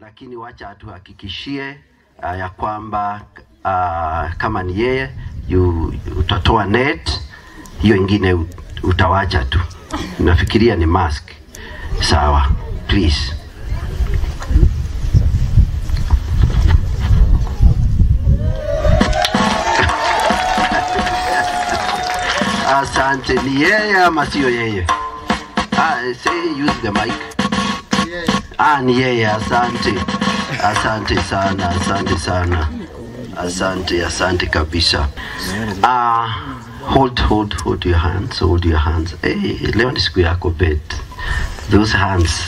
lakini wacha atuhakikishie uh, ya kwamba uh, kama ni yeye utatoa net, hiyo ingine utawacha tu. Nafikiria ni mask. Sawa, please. Asante. Ni yeye ama sio yeye? Ah, say use the mic. Ah, ni yeye. Asante, asante sana, asante sana, asante, asante kabisa. Ah, hold, hold, hold your hands, hold your hands. Hey, leo ni siku yako bet. Those hands.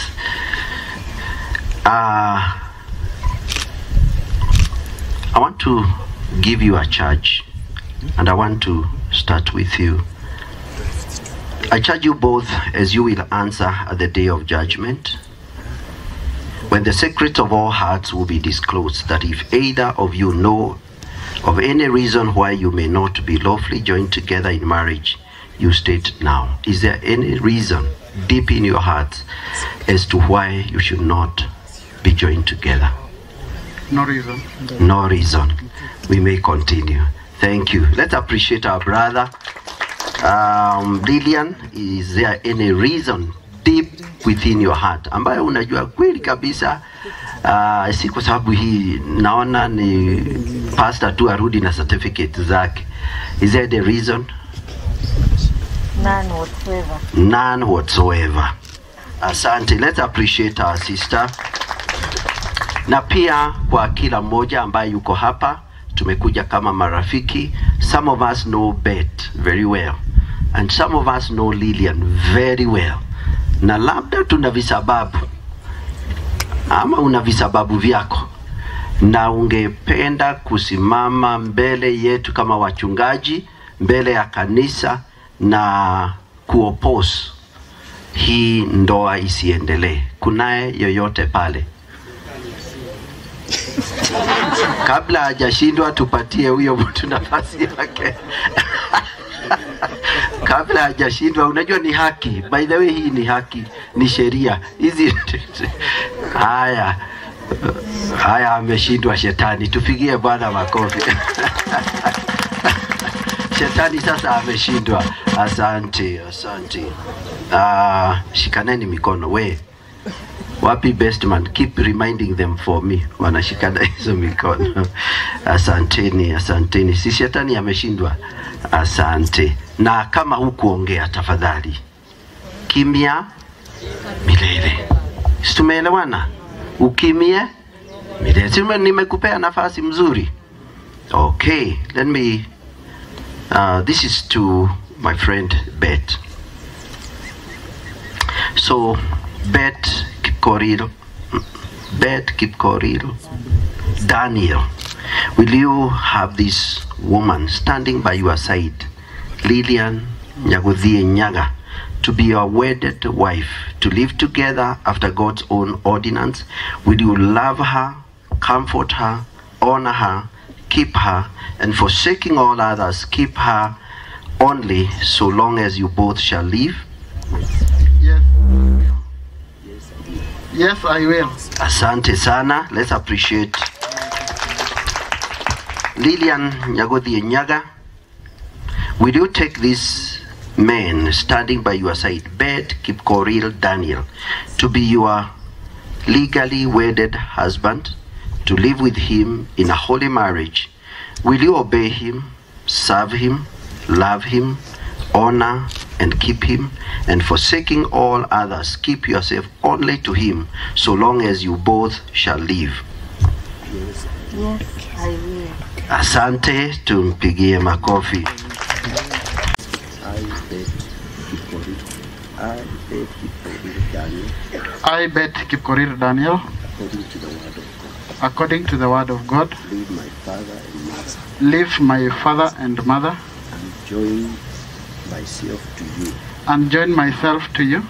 Ah, I want to give you a charge, and I want to start with you. I charge you both as you will answer at the day of judgment, when the secrets of all hearts will be disclosed, that if either of you know of any reason why you may not be lawfully joined together in marriage, you state now. Is there any reason deep in your hearts as to why you should not be joined together? No reason. No reason. We may continue. Thank you. Let's appreciate our brother. Um, Lillian, is there any reason deep within your heart ambayo unajua kweli kabisa uh, si kwa sababu hii naona ni pastor tu arudi na certificate zake. Is there the reason? None whatsoever. None whatsoever. Asante. Let's appreciate our sister. Na pia kwa kila mmoja ambaye yuko hapa, tumekuja kama marafiki. Some of us know Bet very well and some of us know Lillian very well, na labda tuna visababu ama una visababu vyako na ungependa kusimama mbele yetu kama wachungaji, mbele ya kanisa na kuopose hii ndoa isiendelee. Kunaye yoyote pale? Kabla hajashindwa, tupatie huyo mtu nafasi yake. Kabla hajashindwa, unajua ni haki. By the way, hii ni haki, ni sheria hizi. Haya, haya, ameshindwa shetani. Tupigie Bwana makofi. Shetani sasa ameshindwa. Asante, asante. Uh, shikaneni mikono we wapi best man keep reminding them for me wanashikana hizo mikono asanteni asanteni si shetani ameshindwa asante na kama hukuongea tafadhali. Kimya milele. Tumeelewana? Ukimie milele. Si nimekupea nafasi mzuri. Okay let me uh, this is to my friend bet so bet Kipkorir, bet Kipkorir, Daniel, will you have this woman standing by your side, Lillian Nyaguthie Nyaga, to be your wedded wife, to live together after God's own ordinance? Will you love her, comfort her, honor her, keep her, and forsaking all others, keep her only so long as you both shall live? Yes. Yes, I will. Asante sana. Let's appreciate Lillian Nyaguthie Nyaga. Will you take this man standing by your side, Bet Kipkoril Daniel, to be your legally wedded husband, to live with him in a holy marriage? Will you obey him, serve him, love him, honor and keep him, and forsaking all others, keep yourself only to him, so long as you both shall live? Yes, I will. Asante, tumpigie makofi. I bet Kipkorir. I bet Kipkorir Daniel I bet Kipkorir Daniel, according to the word of God. according to the word of God, Leave my father and mother leave my father and mother and join myself to you, and join myself to you,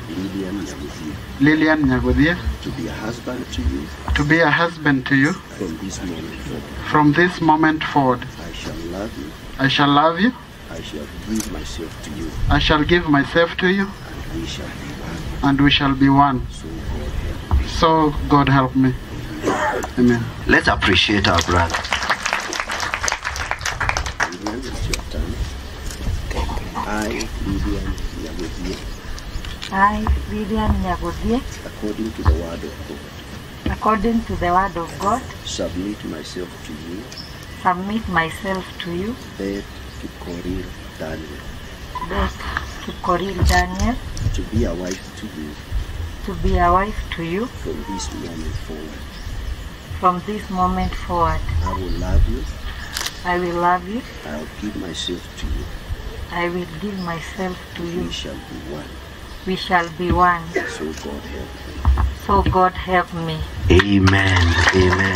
Lillian Nyaguthie, to be a husband to you to be a husband to you from this moment forward. from this moment forward. I shall love you. I shall love you, I shall give myself to you, I shall give myself to you, and we shall be one. and we shall be one. So God help me. So God help me. Amen. Let's appreciate our brother. Lilian, it's your turn. I, Lilian Nyaguthie, I, Lilian Nyaguthie, according to the word of God, according to the word of God, submit myself to you, submit myself to you, Beth Kipkorir Daniel, Beth Kipkorir Daniel, to be a wife to you to be a wife to you from this moment forward. from this moment forward. I will love you, I will love you. I'll give myself to you, I will give myself to you. we shall be one. We shall be one. So God help me. So God help me. Amen. Amen.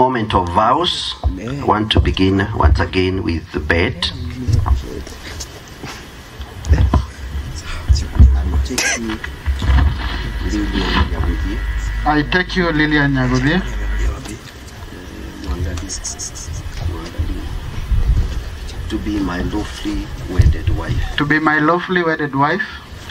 Moment of vows. I want to begin once again with the bed. I take you, Lilian Nyaguthie, I take you, Lilian Nyaguthie, Mwangali, Mwangali, to be my lawfully wedded wife, to be my lawfully wedded wife,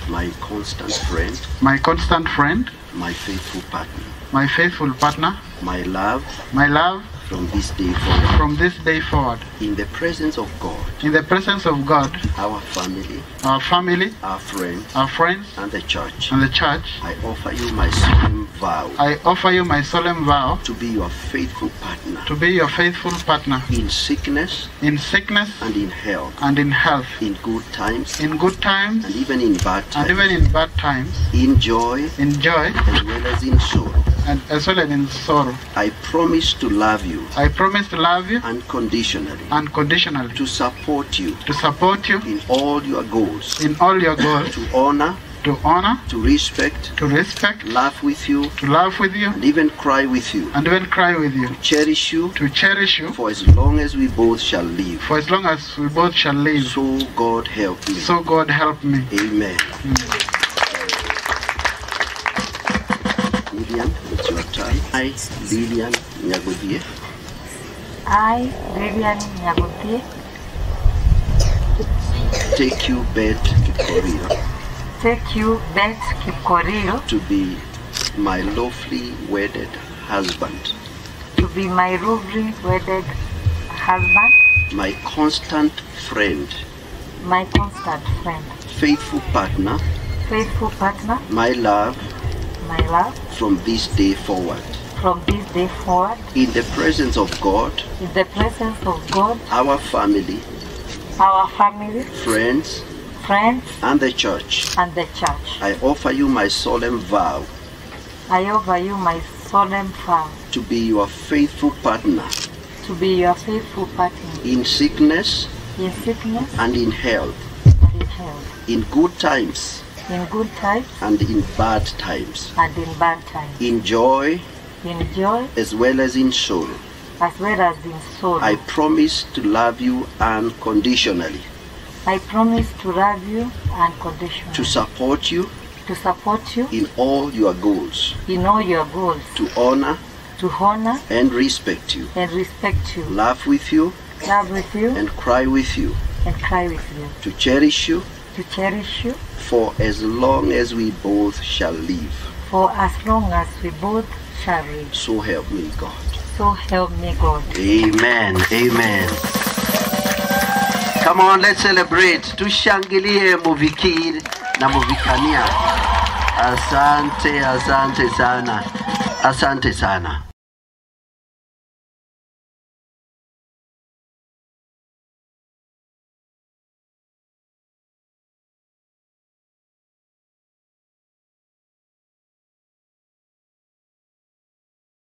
my constant friend, my constant friend, my faithful partner, my faithful partner, my love my love from this day forward. from this day forward. In the presence of God, In the presence of God, our family, our family, our friends, our friends, and the church, and the church, I offer you my solemn vow I offer you my solemn vow to be your faithful partner to be your faithful partner in sickness in sickness and in health, and in health, in good times in good times and even in bad times. and even in bad times, in joy in joy as well as in sorrow. And as well as in sorrow. I promise to love you I promise to love you unconditionally, unconditionally, to support you to support you in all your goals, in all your goals, to honor, to honor, to respect, to respect, laugh with you, to laugh with you, and even cry with you, and even cry with you, cherish you to cherish you for as long as we both shall live. for as long as we both shall live. So God help me. So God help me. Amen. It's turn. I, Lilian Nyagodie, I, Lilian Nyagodie, take you Beth Kipkorir. take you, Beth Kipkorir. to be my lawfully wedded husband, to be my lawfully wedded husband, my constant friend, my constant friend, faithful partner, faithful partner, my love my love, from this day forward. from this day forward, In the presence of God, in the presence of God, our family, our family, friends, friends, and the church, and the church. I offer you my solemn vow. I offer you my solemn vow. To be your faithful partner. To be your faithful partner. In sickness in sickness. and in health, and in health, in good times in good times and in bad times, and in bad times, in joy in joy as well as in sorrow. as well as in sorrow. I promise to love you unconditionally, I promise to love you unconditionally, to support you to support you in all your goals, in all your goals, to honor to honor and respect you, and respect you, laugh with you love with you and cry with you, and cry with you, to cherish you to cherish you for as long as we both shall live. for as long as we both shall live. So help me God. So help me God. Amen. Amen. Come on, let's celebrate. Tushangilie Muvikir na Muvikania. Asante, asante sana. Asante sana.